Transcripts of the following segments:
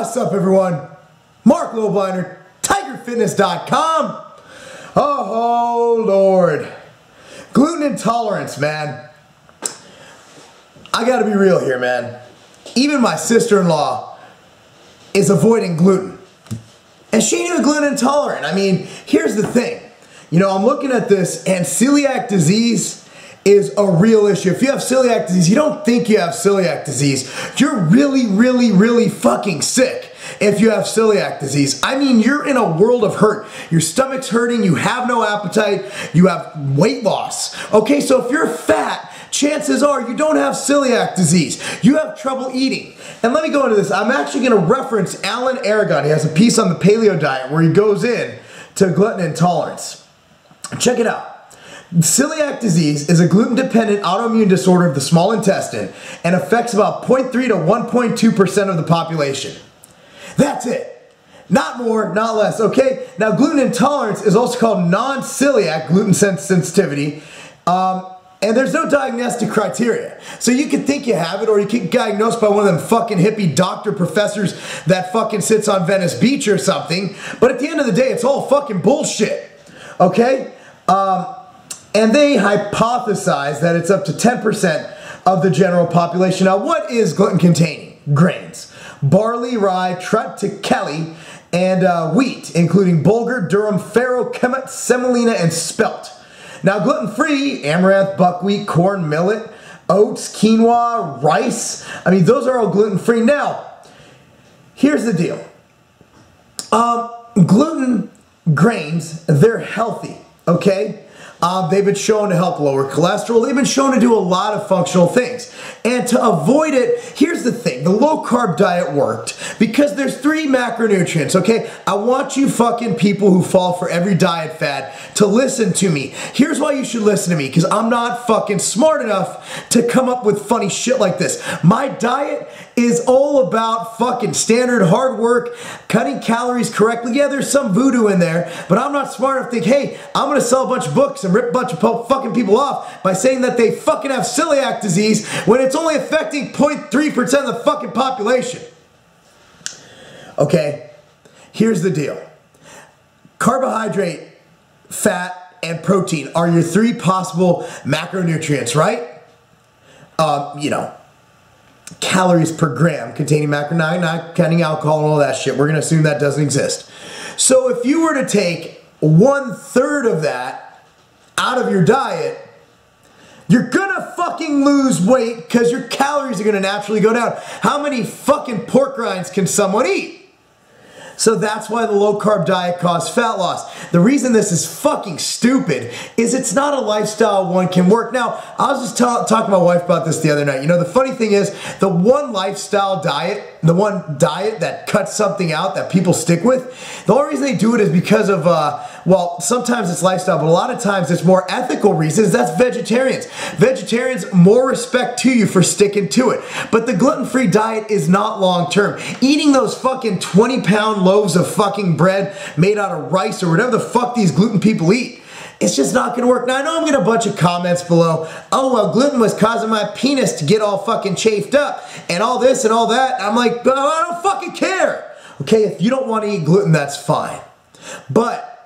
What's up, everyone? Marc Lobliner, TigerFitness.com. Oh, Lord. Gluten intolerance, man. I gotta be real here, man. Even my sister in law is avoiding gluten. And she even gluten intolerant. I mean, here's the thing. You know, I'm looking at this, and celiac disease is a real issue. If you have celiac disease, you don't think you have celiac disease. You're really, really, really fucking sick if you have celiac disease. I mean, you're in a world of hurt. Your stomach's hurting, you have no appetite, you have weight loss. Okay, so if you're fat, chances are you don't have celiac disease. You have trouble eating. And let me go into this. I'm actually going to reference Alan Aragon. He has a piece on the paleo diet where he goes in to gluten intolerance. Check it out. Celiac disease is a gluten-dependent autoimmune disorder of the small intestine and affects about 0.3 to 1.2% of the population. That's it. Not more, not less, okay? Now, gluten intolerance is also called non-celiac gluten sensitivity, um, and there's no diagnostic criteria. So you can think you have it, or you can get diagnosed by one of them fucking hippie doctor professors that fucking sits on Venice Beach or something, but at the end of the day, it's all fucking bullshit, okay? Um, and they hypothesize that it's up to 10% of the general population. Now, what is gluten containing? Grains. Barley, rye, triticale, and uh, wheat, including bulgur, durum, farro, kamut, semolina, and spelt. Now, gluten-free, amaranth, buckwheat, corn, millet, oats, quinoa, rice. I mean, those are all gluten-free. Now, here's the deal. Um, gluten grains, they're healthy, okay? Um, they've been shown to help lower cholesterol. They've been shown to do a lot of functional things. And to avoid it, here's the thing. The low carb diet worked because there's three macronutrients, okay? I want you fucking people who fall for every diet fad to listen to me. Here's why you should listen to me because I'm not fucking smart enough to come up with funny shit like this. My diet is all about fucking standard hard work, cutting calories correctly. Yeah, there's some voodoo in there, but I'm not smart enough to think, hey, I'm gonna sell a bunch of books and rip a bunch of fucking people off by saying that they fucking have celiac disease when it's only affecting 0.3% of the fucking population. Okay, here's the deal. Carbohydrate, fat, and protein are your three possible macronutrients, right? Uh, you know, calories per gram containing macro, not, counting alcohol and all that shit. We're gonna assume that doesn't exist. So if you were to take one third of that out of your diet, you're gonna fucking lose weight because your calories are gonna naturally go down. How many fucking pork rinds can someone eat? So that's why the low carb diet causes fat loss. The reason this is fucking stupid is it's not a lifestyle one can work. Now, I was just talking to my wife about this the other night. You know, the funny thing is, the one lifestyle diet, the one diet that cuts something out that people stick with, the only reason they do it is because of, uh, well, sometimes it's lifestyle, but a lot of times it's more ethical reasons. That's vegetarians. Vegetarians, more respect to you for sticking to it. But the gluten-free diet is not long-term. Eating those fucking 20 pound loaves of fucking bread made out of rice or whatever the fuck these gluten people eat. It's just not gonna work. Now, I know I'm getting a bunch of comments below. Oh, well, gluten was causing my penis to get all fucking chafed up and all this and all that. I'm like, oh, I don't fucking care. Okay, if you don't wanna eat gluten, that's fine. But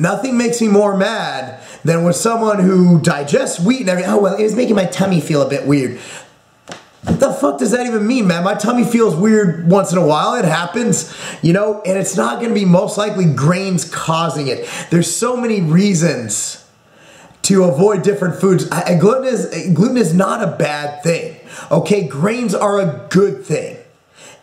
Nothing makes me more mad than with someone who digests wheat and everything. Oh, well, it was making my tummy feel a bit weird. What the fuck does that even mean, man? My tummy feels weird once in a while. It happens, you know, and it's not going to be most likely grains causing it. There's so many reasons to avoid different foods. gluten is gluten is not a bad thing. Okay, grains are a good thing.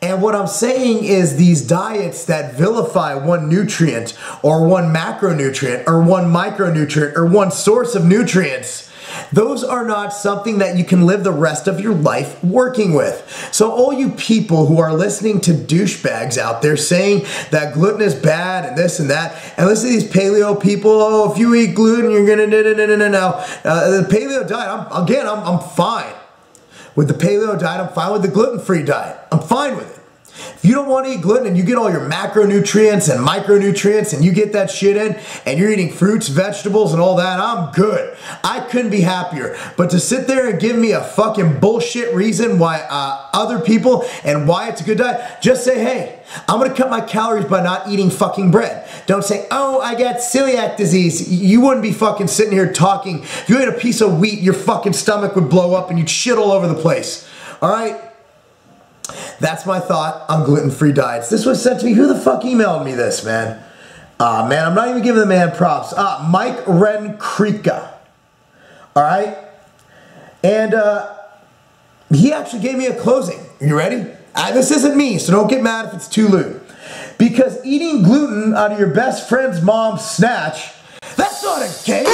And what I'm saying is these diets that vilify one nutrient or one macronutrient or one micronutrient or one source of nutrients those are not something that you can live the rest of your life working with. So all you people who are listening to douchebags out there saying that gluten is bad and this and that, and listen to these paleo people, oh, if you eat gluten, you're gonna, no, no, no, no, no, the paleo diet, I'm, again, I'm, I'm fine. With the paleo diet, I'm fine with the gluten-free diet. I'm fine with it. If you don't want to eat gluten and you get all your macronutrients and micronutrients and you get that shit in and you're eating fruits, vegetables, and all that, I'm good. I couldn't be happier. But to sit there and give me a fucking bullshit reason why uh, other people and why it's a good diet, just say, hey, I'm gonna cut my calories by not eating fucking bread. Don't say, oh, I got celiac disease. You wouldn't be fucking sitting here talking. If you ate a piece of wheat, your fucking stomach would blow up and you'd shit all over the place. All right? That's my thought on gluten-free diets. This was sent to me. Who the fuck emailed me this, man? Ah, uh, man, I'm not even giving the man props. Ah, uh, Mike Renkrika. All right? And uh, he actually gave me a closing. You ready? Uh, this isn't me, so don't get mad if it's too lewd. Because eating gluten out of your best friend's mom's snatch, that's not a game.